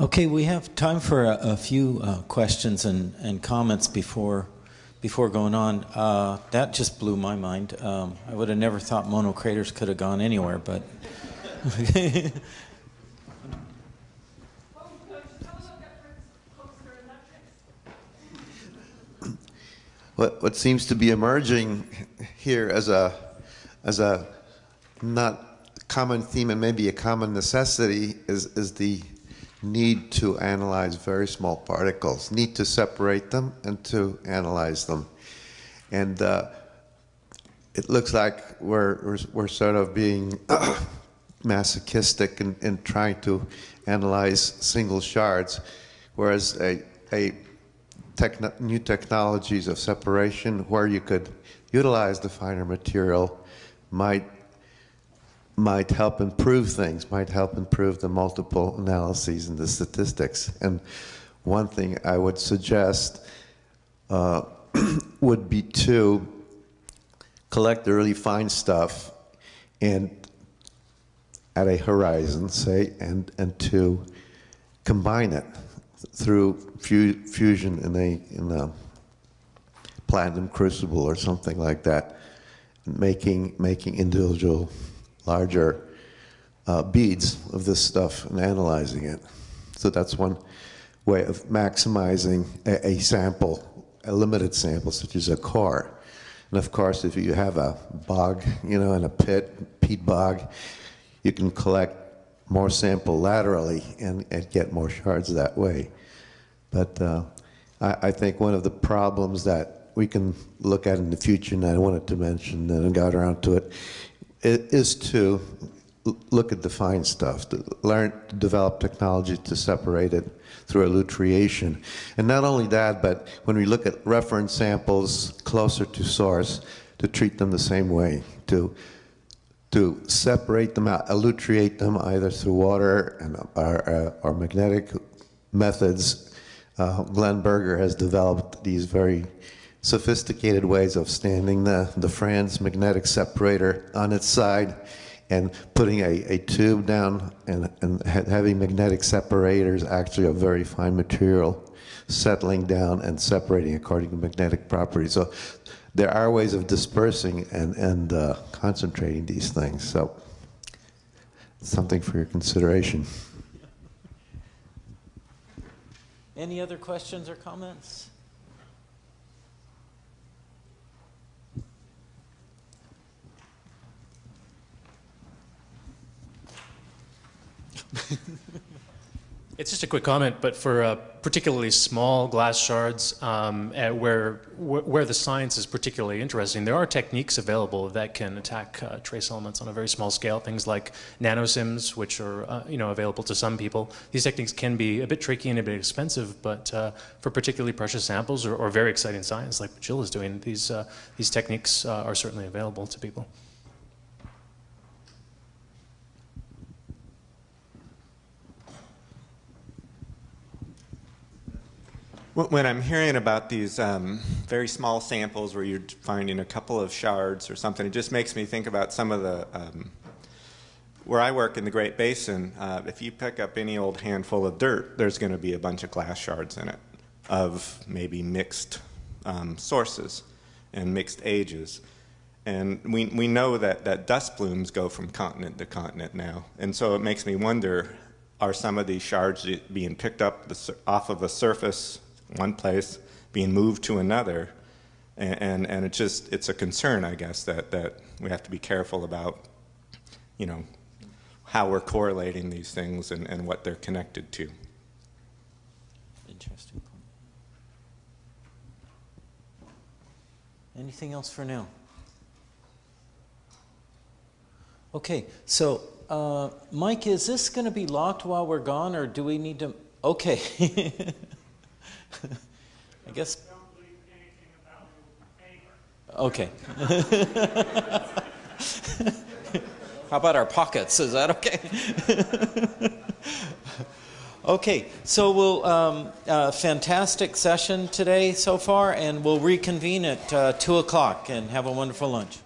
Okay, we have time for a, a few uh, questions and, and comments before before going on. Uh, that just blew my mind. Um, I would have never thought Mono Craters could have gone anywhere, but. What, what seems to be emerging here as a, as a not common theme and maybe a common necessity is, is the need to analyze very small particles, need to separate them and to analyze them. And uh, it looks like we're, we're, sort of being masochistic in, in trying to analyze single shards, whereas a, a new technologies of separation where you could utilize the finer material might might help improve things, might help improve the multiple analyses and the statistics. And one thing I would suggest uh, would be to collect the really fine stuff and at a horizon, say, and, and to combine it through fu fusion in a in a platinum crucible or something like that, making making individual larger uh, beads of this stuff and analyzing it. So that's one way of maximizing a, a sample, a limited sample, such as a core. And of course, if you have a bog, you know, in a pit, peat bog, you can collect more sample laterally and, and get more shards that way. But uh, I, I, think one of the problems that we can look at in the future, and I wanted to mention and I got around to it, is to look at the fine stuff, to learn to develop technology to separate it through elutriation. And not only that, but when we look at reference samples closer to source, to treat them the same way, to to separate them out, elutriate them either through water and, or, uh, or magnetic methods. Uh, Glenn Berger has developed these very sophisticated ways of standing the, the Franz magnetic separator on its side and putting a, a tube down and, and having magnetic separators, actually a very fine material, settling down and separating according to magnetic properties. So there are ways of dispersing and, and uh, concentrating these things. So something for your consideration. Any other questions or comments? It's just a quick comment, but for uh, particularly small glass shards um, where, where the science is particularly interesting, there are techniques available that can attack uh, trace elements on a very small scale, things like nanosims, which are uh, you know, available to some people. These techniques can be a bit tricky and a bit expensive, but uh, for particularly precious samples or, or, very exciting science like what Jill is doing, these, uh, these techniques uh, are certainly available to people. When I'm hearing about these um, very small samples where you're finding a couple of shards or something, it just makes me think about some of the, um, where I work in the Great Basin, uh, if you pick up any old handful of dirt, there's going to be a bunch of glass shards in it of maybe mixed um, sources and mixed ages. And we, we know that, that dust plumes go from continent to continent now. And so it makes me wonder, are some of these shards being picked up the, off of a surface one place being moved to another. And, and, and it's just, it's a concern, I guess, that, that we have to be careful about, you know, how we're correlating these things and, and what they're connected to. Interesting. Anything else for now? Okay, so uh, Mike, is this going to be locked while we're gone, or do we need to? Okay. I guess. Okay. How about our pockets? Is that okay? okay, so we'll um, uh, fantastic session today so far, and we'll reconvene at uh, two o'clock and have a wonderful lunch.